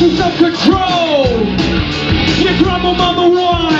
She's out control. Your grandma, mama, why?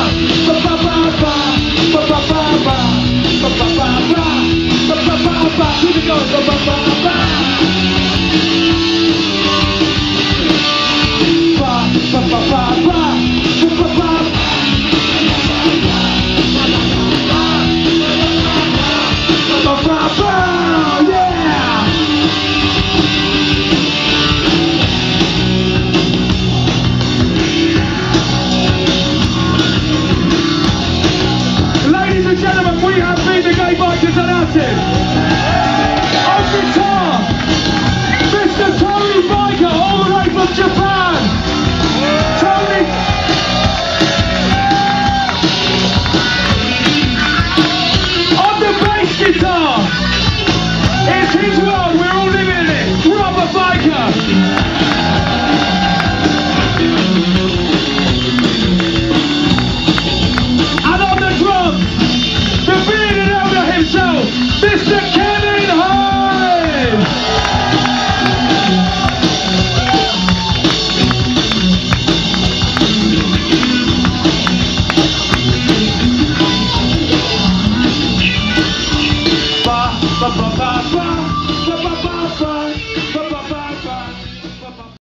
Ray Rogers on acid. On guitar, Mr. Tony Byker, all the way from Japan. Tony. Morning Mr. Kevin Ba, ba, ba, ba, ba.